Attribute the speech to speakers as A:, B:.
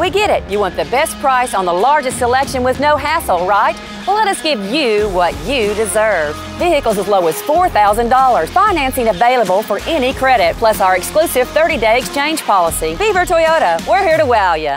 A: We get it. You want the best price on the largest selection with no hassle, right? Well, let us give you what you deserve. Vehicles as low as $4,000. Financing available for any credit, plus our exclusive 30 day exchange policy. Beaver Toyota, we're here to wow you.